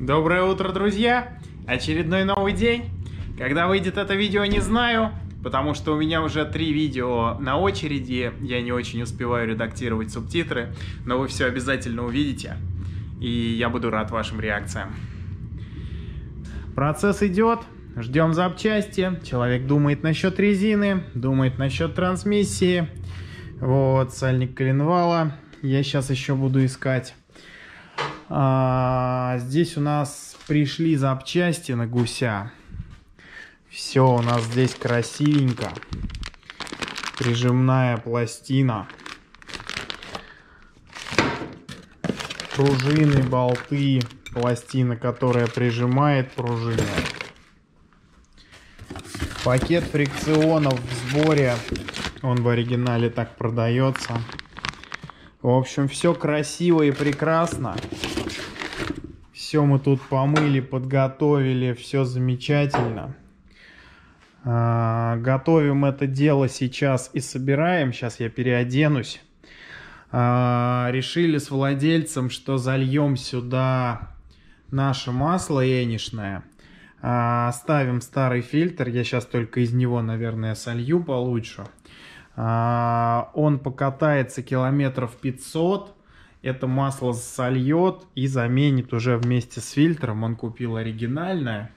Доброе утро, друзья! Очередной новый день. Когда выйдет это видео, не знаю, потому что у меня уже три видео на очереди. Я не очень успеваю редактировать субтитры, но вы все обязательно увидите, и я буду рад вашим реакциям. Процесс идет, ждем запчасти. Человек думает насчет резины, думает насчет трансмиссии. Вот, сальник коленвала. Я сейчас еще буду искать. А, здесь у нас пришли запчасти на гуся. Все у нас здесь красивенько. Прижимная пластина. Пружины, болты, пластина, которая прижимает пружины. Пакет фрикционов в сборе. Он в оригинале так продается. В общем, все красиво и прекрасно. Все мы тут помыли, подготовили, все замечательно. А, готовим это дело сейчас и собираем. Сейчас я переоденусь. А, решили с владельцем, что зальем сюда наше масло энишное. А, ставим старый фильтр. Я сейчас только из него, наверное, солью получше. Он покатается километров 500 это масло сольет и заменит уже вместе с фильтром. Он купил оригинальное.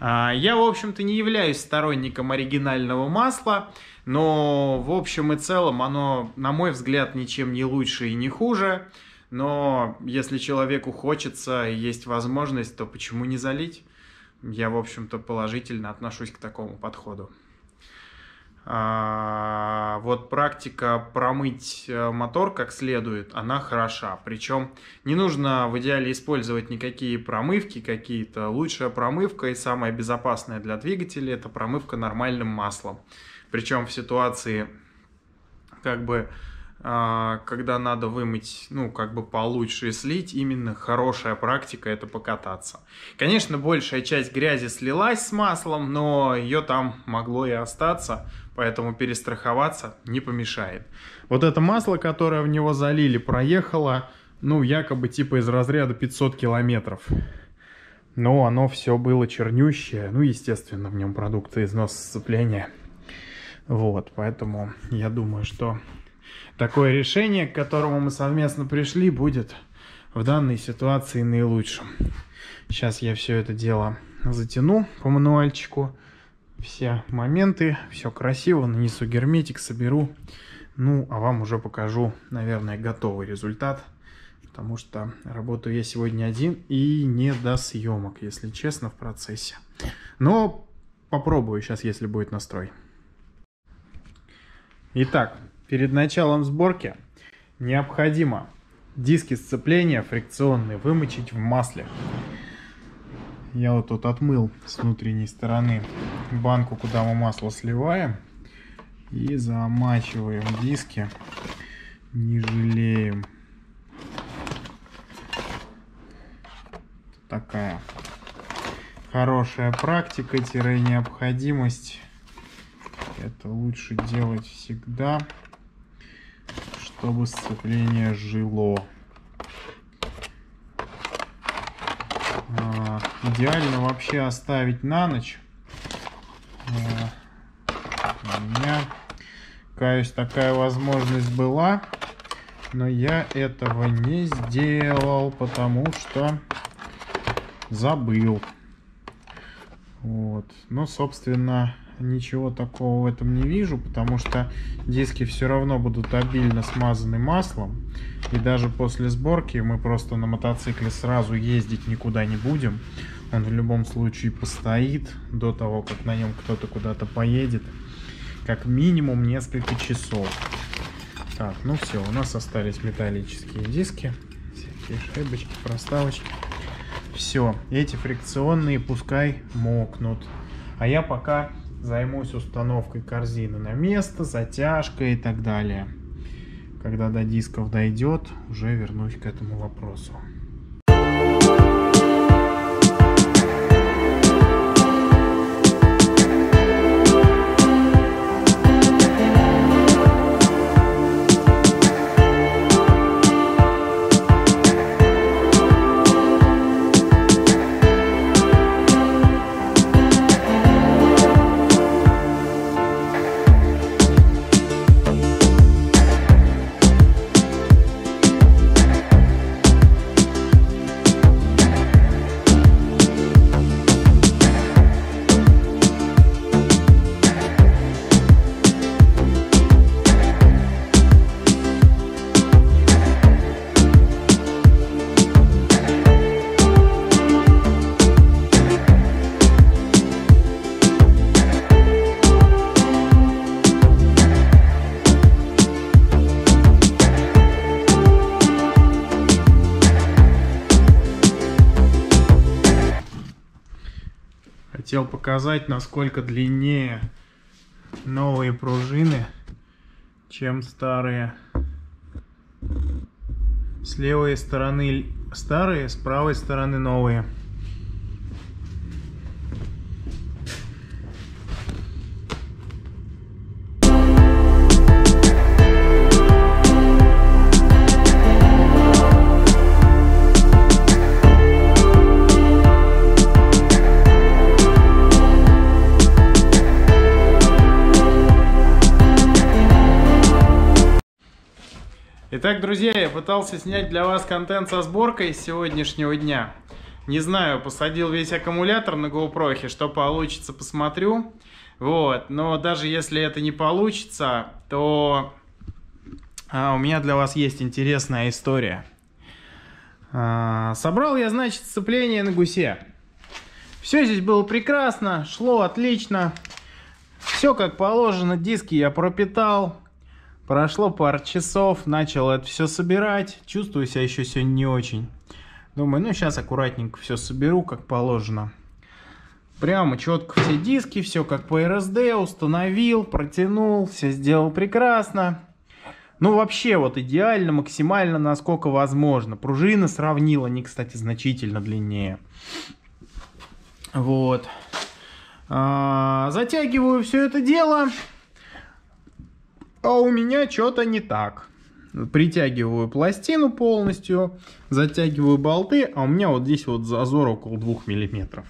А, я, в общем-то, не являюсь сторонником оригинального масла, но в общем и целом оно, на мой взгляд, ничем не лучше и не хуже. Но если человеку хочется и есть возможность, то почему не залить? Я, в общем-то, положительно отношусь к такому подходу. А, вот практика промыть э, мотор как следует, она хороша. Причем не нужно в идеале использовать никакие промывки какие-то. Лучшая промывка и самая безопасная для двигателя это промывка нормальным маслом. Причем в ситуации как бы когда надо вымыть, ну, как бы получше и слить, именно хорошая практика это покататься. Конечно, большая часть грязи слилась с маслом, но ее там могло и остаться, поэтому перестраховаться не помешает. Вот это масло, которое в него залили, проехало, ну, якобы типа из разряда 500 километров. Но оно все было чернющее, ну, естественно, в нем продукты износа сцепления. Вот, поэтому я думаю, что такое решение, к которому мы совместно пришли, будет в данной ситуации наилучшим. Сейчас я все это дело затяну по мануальчику. Все моменты, все красиво, нанесу герметик, соберу. Ну, а вам уже покажу, наверное, готовый результат. Потому что работаю я сегодня один и не до съемок, если честно, в процессе. Но попробую сейчас, если будет настрой. Итак, Перед началом сборки необходимо диски сцепления фрикционные вымочить в масле. Я вот тут отмыл с внутренней стороны банку, куда мы масло сливаем. И замачиваем диски, не жалеем. Такая хорошая практика-необходимость. Это лучше делать всегда чтобы сцепление жило. А, идеально вообще оставить на ночь. А, у меня, каюсь, такая возможность была, но я этого не сделал, потому что забыл. Вот. Ну, собственно, ничего такого в этом не вижу, потому что диски все равно будут обильно смазаны маслом. И даже после сборки мы просто на мотоцикле сразу ездить никуда не будем. Он в любом случае постоит до того, как на нем кто-то куда-то поедет. Как минимум несколько часов. Так, ну все, у нас остались металлические диски. Всякие шайбочки, проставочки. Все, эти фрикционные пускай мокнут. А я пока займусь установкой корзины на место, затяжкой и так далее. Когда до дисков дойдет, уже вернусь к этому вопросу. Хотел показать, насколько длиннее новые пружины, чем старые. С левой стороны старые, с правой стороны новые. Итак, друзья, я пытался снять для вас контент со сборкой сегодняшнего дня. Не знаю, посадил весь аккумулятор на GoPro, что получится, посмотрю. Вот, но даже если это не получится, то а, у меня для вас есть интересная история. А, собрал я, значит, сцепление на гусе. Все здесь было прекрасно, шло отлично. Все как положено, диски я пропитал, Прошло пару часов, начал это все собирать. Чувствую себя еще сегодня не очень. Думаю, ну сейчас аккуратненько все соберу, как положено. Прямо четко все диски, все как по РСД, установил, протянул, все сделал прекрасно. Ну, вообще, вот идеально, максимально, насколько возможно. Пружины сравнил, они, кстати, значительно длиннее. Вот. А, затягиваю все это дело а у меня что-то не так. Притягиваю пластину полностью, затягиваю болты, а у меня вот здесь вот зазор около 2 мм.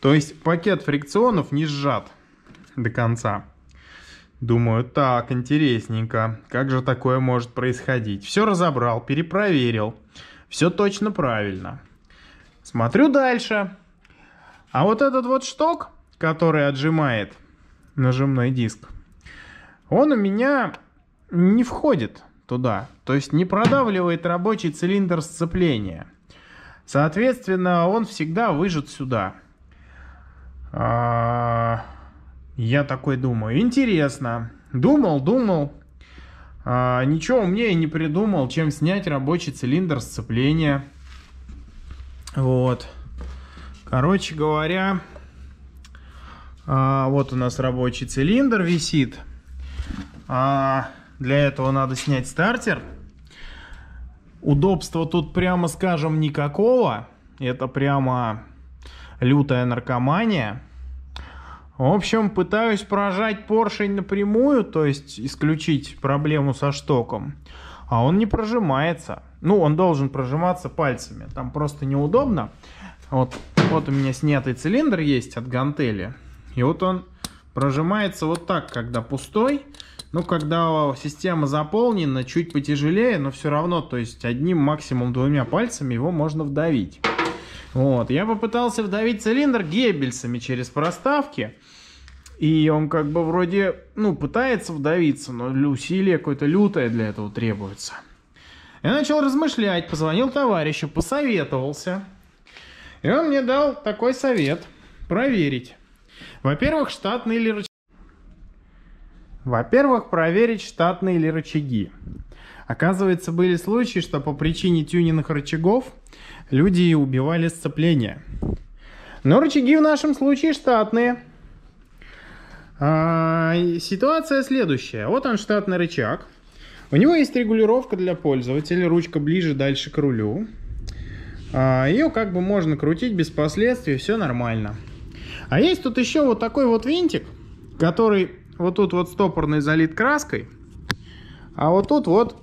То есть пакет фрикционов не сжат до конца. Думаю, так, интересненько. Как же такое может происходить? Все разобрал, перепроверил. Все точно правильно. Смотрю дальше. А вот этот вот шток, который отжимает нажимной диск, он у меня не входит туда. То есть не продавливает рабочий цилиндр сцепления. Соответственно, он всегда выжат сюда. А, я такой думаю, интересно. Думал, думал. А, ничего умнее не придумал, чем снять рабочий цилиндр сцепления. Вот. Короче говоря, а, вот у нас рабочий цилиндр висит. А для этого надо снять стартер. Удобства тут, прямо скажем, никакого. Это прямо лютая наркомания. В общем, пытаюсь прожать поршень напрямую, то есть исключить проблему со штоком. А он не прожимается. Ну, он должен прожиматься пальцами. Там просто неудобно. Вот, вот у меня снятый цилиндр есть от гантели. И вот он прожимается вот так, когда пустой. Ну, когда система заполнена, чуть потяжелее, но все равно, то есть одним, максимум двумя пальцами его можно вдавить. Вот, я попытался вдавить цилиндр геббельсами через проставки. И он как бы вроде, ну, пытается вдавиться, но усилие какое-то лютое для этого требуется. Я начал размышлять, позвонил товарищу, посоветовался. И он мне дал такой совет проверить. Во-первых, штатный или во-первых, проверить штатные ли рычаги. Оказывается, были случаи, что по причине тюнинных рычагов люди убивали сцепление. Но рычаги в нашем случае штатные. А, ситуация следующая. Вот он штатный рычаг. У него есть регулировка для пользователя, ручка ближе, дальше к рулю. А, ее как бы можно крутить без последствий, все нормально. А есть тут еще вот такой вот винтик, который вот тут вот стопорный залит краской. А вот тут вот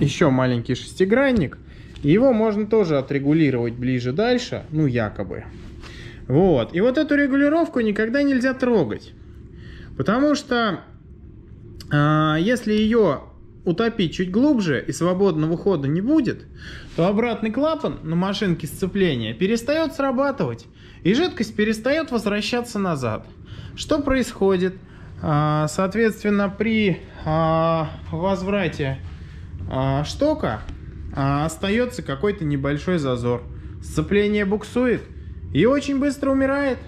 еще маленький шестигранник. Его можно тоже отрегулировать ближе дальше, ну якобы. Вот. И вот эту регулировку никогда нельзя трогать. Потому что э, если ее утопить чуть глубже и свободного хода не будет, то обратный клапан на машинке сцепления перестает срабатывать. И жидкость перестает возвращаться назад. Что происходит? А, соответственно, при а, возврате а, штока остается какой-то небольшой зазор. Сцепление буксует и очень быстро умирает.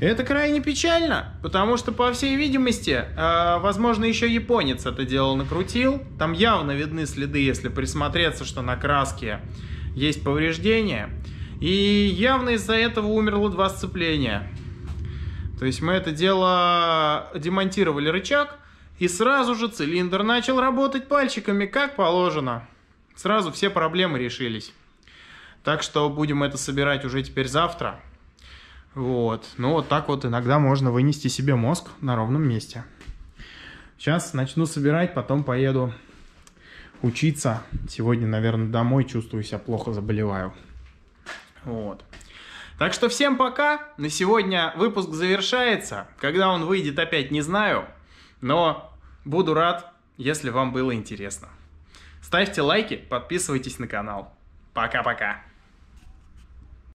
Это крайне печально, потому что, по всей видимости, возможно, еще японец это дело накрутил. Там явно видны следы, если присмотреться, что на краске есть повреждения. И явно из-за этого умерло два сцепления. То есть мы это дело демонтировали рычаг, и сразу же цилиндр начал работать пальчиками, как положено. Сразу все проблемы решились. Так что будем это собирать уже теперь завтра. Вот. Ну, вот так вот иногда можно вынести себе мозг на ровном месте. Сейчас начну собирать, потом поеду учиться. Сегодня, наверное, домой чувствую себя плохо, заболеваю. Вот. Так что всем пока. На сегодня выпуск завершается. Когда он выйдет, опять не знаю. Но буду рад, если вам было интересно. Ставьте лайки, подписывайтесь на канал. Пока-пока.